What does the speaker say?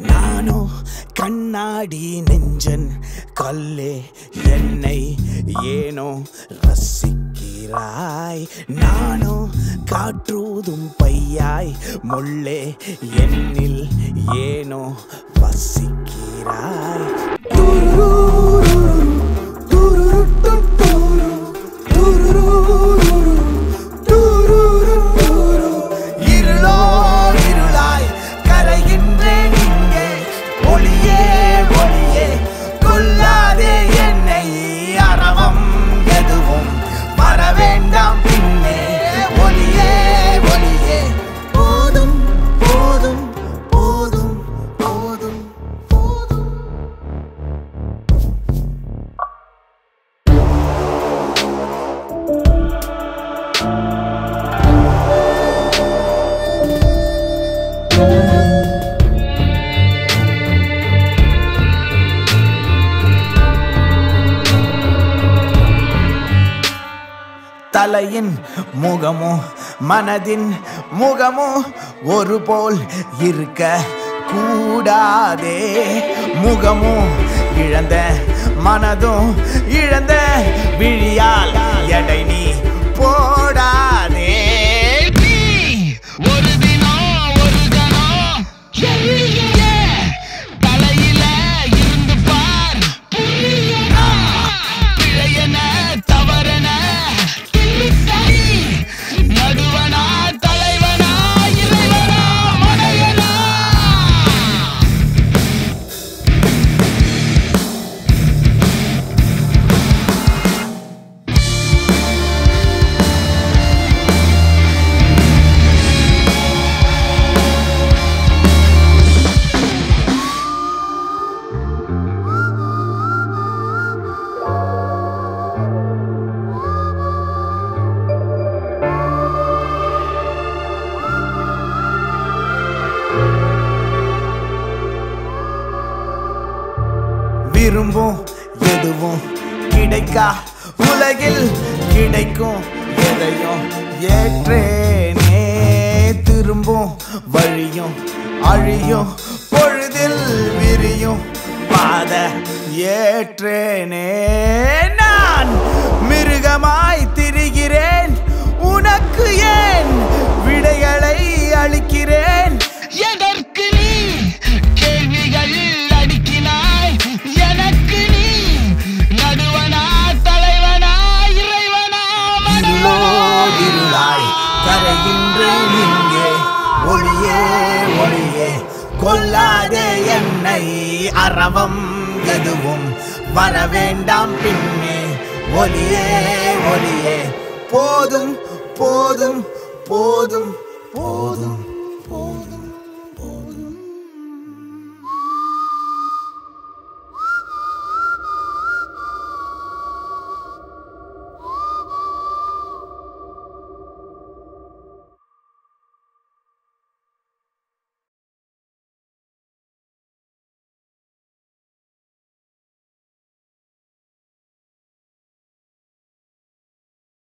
நானோ கண்ணாடி நெஞ்சன் கல்லே என்னை ஏனோ ரசிக்கிறாய். நானோ காற்றூதும் பையாய் முள்ளே என்னில் ஏனோ வசிக்கிறாய். இருளோ தலையின் முகமோ மனதின் முகமோ ஒருபோல் இருக்க கூடாதே. முகமோ இழந்த மனதும் இழந்த விழியால் விரும்பும் எதுவும் கிடைக்கா உலகில் கிடைக்கும் எதையும் ஏற்றேனே. திரும்பும் வழியும் அழியும் பொழுதில் விரியும் பாத ஏற்றேனே. நான் மிருகமாய் திரிகிறேன் உனக்கு ஏன் விடைகள் கரைகின்றேன் இங்கே. ஒளியே ஒளியே. கொல்லாதே என்னை. அறவம் எதுவும் வர வேண்டாம் பின்னே. ஒளியே ஒளியே. போதும் போதும் போதும் போதும்.